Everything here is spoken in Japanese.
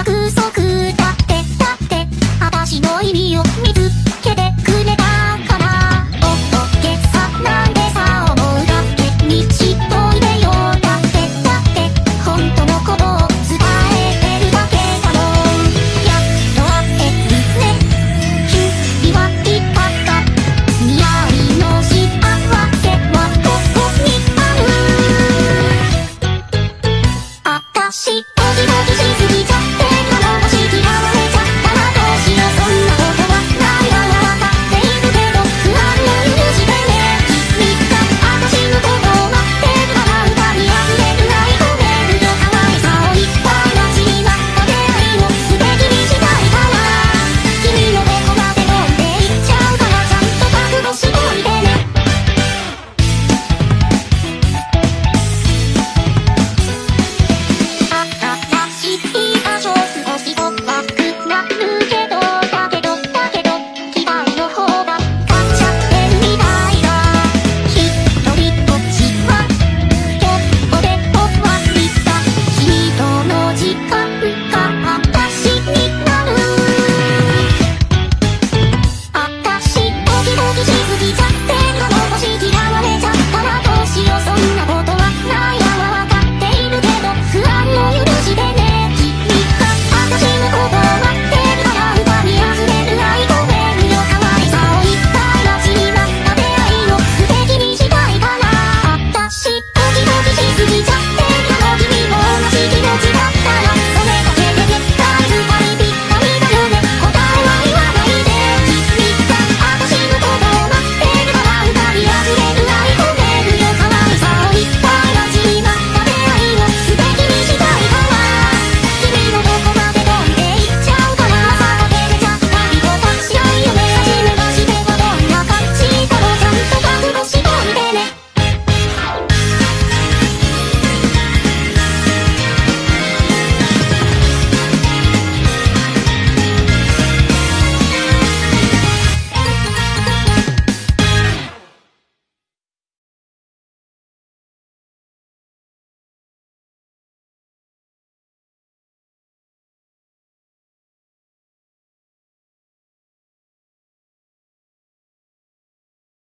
約束だってだってあたしの意味を見つけてくれたから。おとけさなんでさ思うだけにしといでよ。だってだってほんとのことを伝えてるだけだろうやっとあってつね。君は言ったかあ来の幸せはここにあるあたしドキドキしすぎちゃって。